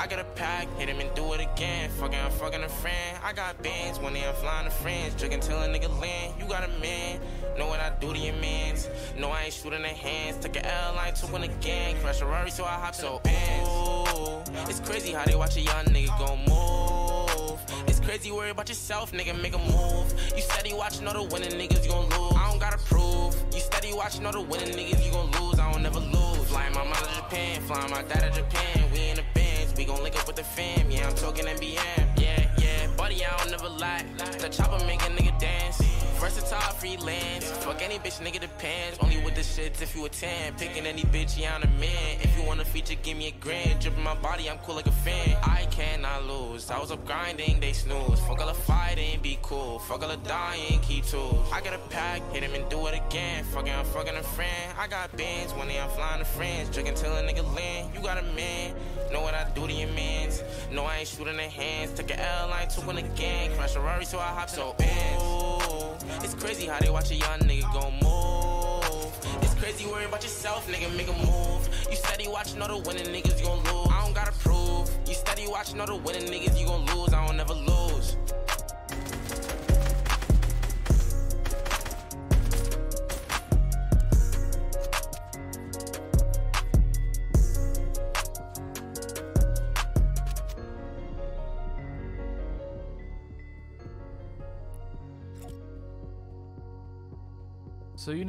I got a pack, hit him and do it again. Fucking, I'm fucking a friend. I got bands when they I'm flying to friends. Drinking till a nigga land. You got a man, know what I do to your mans. No, I ain't shooting their hands. Took a L line to win again. Crash a Rari, so I hop so ooh. It's crazy how they watch a young nigga go move. It's crazy, worry about yourself, nigga, make a move. You steady watching all the winning niggas, you gon' lose. I don't gotta prove. You steady watching all the winning niggas, you gon' lose. I don't never lose. Flying my mom to Japan, flying my dad to Japan. We in the bands, we gon' link up with the fam. Yeah, I'm talking NBM. Yeah, yeah, buddy, I don't never lie. The chopper make a nigga dance. Versatile freelance. Fuck any bitch, nigga depends. Only with the shits if you attend. Picking any bitch, yeah, I'm a man. If you want a feature, give me a grand. Dripping my body, I'm cool like a fan. I cannot lose. I was up grinding, they snooze. Fuck all the fighting, be cool. Fuck all the dying, keep tools. I got a pack, hit him and do it again. Fucking, I'm fucking a friend. I got bands when they I'm flying to friends. Drinking till a nigga land. You got a man, know what I do to your mans. No, I ain't shooting their hands. Took a L line to win again. Crash a Rari, so I hop so ooh. It's crazy how they watch a young nigga go move. It's crazy worrying about yourself, nigga, make a move. You steady watching all the winning niggas, you gon' lose. I don't gotta prove. You steady watching all the winning niggas, you gon' lose. I don't never lose. So you